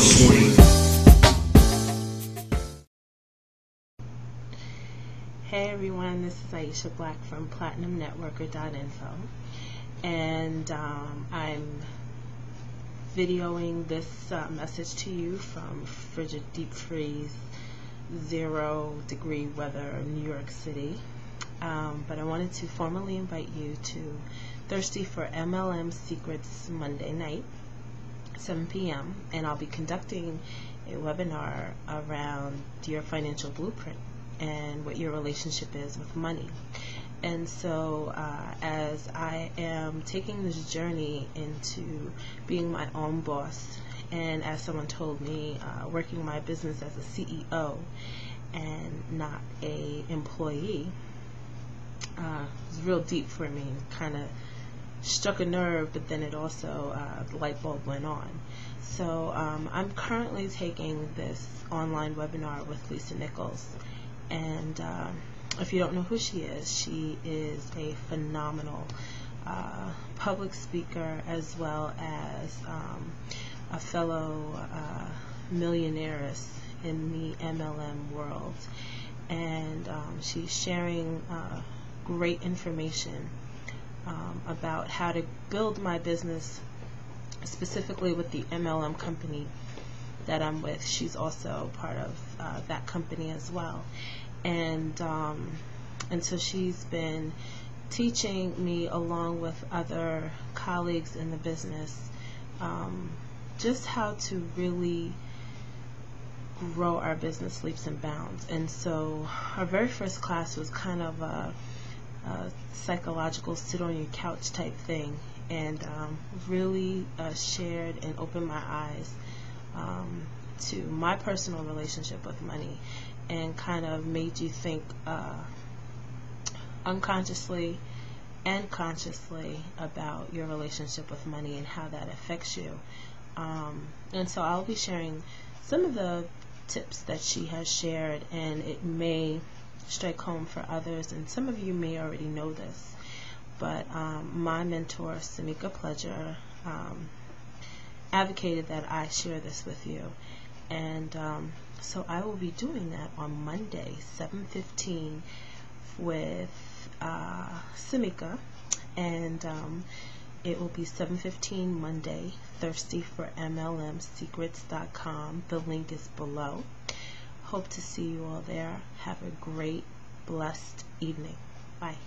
swing. Hey everyone, this is Aisha Black from PlatinumNetworker.info and um, I'm videoing this uh, message to you from frigid deep freeze zero degree weather New York City. Um, but I wanted to formally invite you to Thirsty for MLM Secrets Monday night 7 p.m. and I'll be conducting a webinar around your financial blueprint and what your relationship is with money. And so, uh, as I am taking this journey into being my own boss, and as someone told me, uh, working my business as a CEO and not a employee, uh, real deep for me. Kind of struck a nerve, but then it also uh, the light bulb went on. So um, I'm currently taking this online webinar with Lisa Nichols, and uh, if you don't know who she is, she is a phenomenal uh, public speaker as well as um, a fellow uh, millionaires in the MLM world, and um, she's sharing uh, great information um, about how to build my business specifically with the MLM company that I'm with. She's also part of uh, that company as well. And, um, and so she's been teaching me along with other colleagues in the business um, just how to really grow our business leaps and bounds. And so our very first class was kind of a psychological sit on your couch type thing and um, really uh, shared and opened my eyes um, to my personal relationship with money and kind of made you think uh, unconsciously and consciously about your relationship with money and how that affects you. Um, and so I'll be sharing some of the tips that she has shared and it may strike home for others, and some of you may already know this, but um, my mentor, Samika Pledger, um, advocated that I share this with you. And um, so I will be doing that on Monday, 7.15 with uh, Samika. And um, it will be 7.15 Monday, thirsty for MLMsecrets.com. The link is below. Hope to see you all there. Have a great, blessed evening. Bye.